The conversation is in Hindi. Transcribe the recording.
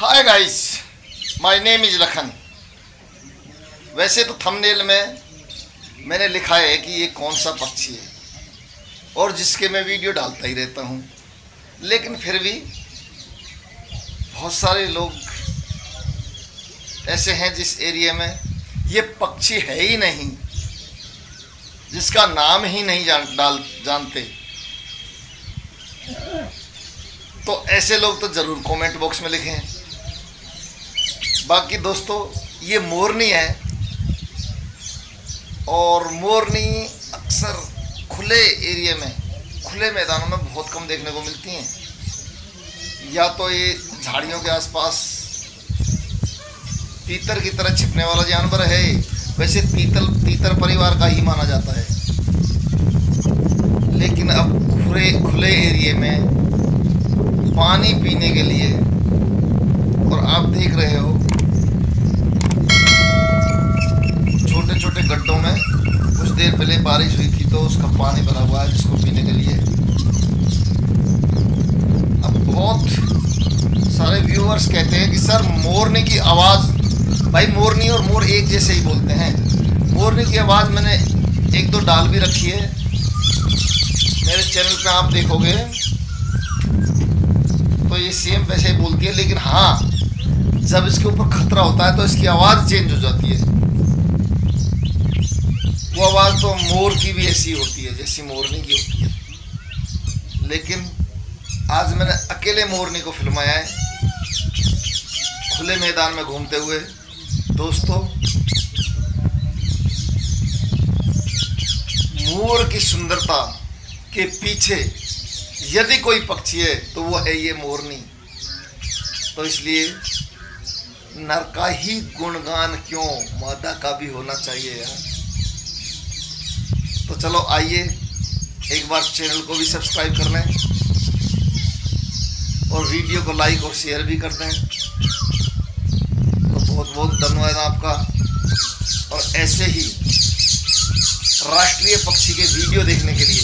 Hi guys my name is Lakhan वैसे तो थंबनेल में मैंने लिखा है कि ये कौन सा पक्षी है और जिसके मैं वीडियो डालता ही रहता हूँ। लेकिन फिर भी बहुत सारे लोग ऐसे हैं जिस एरिया में ये पक्षी है ही नहीं, जिसका नाम ही नहीं जान, डाल, जानते। तो ऐसे लोग तो ज़रूर कमेंट बॉक्स में लिखें। बाकी दोस्तों, ये मोरनी है। और मोरनी अक्सर खुले एरिया में, खुले मैदानों में बहुत कम देखने को मिलती हैं। या तो ये झाड़ियों के आसपास तीतर की तरह छिपने वाला जानवर है, वैसे तीतल तीतर परिवार का ही माना जाता है। लेकिन अब खुले खुले एरिए में पानी पीने के लिए, और आप देख रहे हो बारिश हुई थी तो उसका पानी भरा हुआ है जिसको पीने के लिए। अब बहुत सारे व्यूअर्स कहते हैं कि, सर, मोरनी की आवाज़ भाई, मोरनी और मोर एक जैसे ही बोलते हैं। मोरनी की आवाज़ मैंने एक दो डाल भी रखी है। मेरे चैनल पे आप देखोगे तो ये सेम वैसे ही बोलती है, लेकिन हाँ जब इसके ऊपर खतरा होता है तो इसकी आवाज़ चेंज हो जाती है। वो आवाज़ तो मोर की भी ऐसी होती है, जैसी मोरनी की होती है। लेकिन आज मैंने अकेले मोरनी को फिल्माया है। खुले मैदान में घूमते हुए, दोस्तों, मोर की सुंदरता के पीछे यदि कोई पक्षी है तो वो है ये मोरनी। तो इसलिए नर का ही गुणगान क्यों, मादा का भी होना चाहिए यार। तो चलो, आइए। एक बार चैनल को भी सब्सक्राइब कर लें और वीडियो को लाइक और शेयर भी कर दें। तो बहुत बहुत धन्यवाद आपका। और ऐसे ही राष्ट्रीय पक्षी के वीडियो देखने के लिए।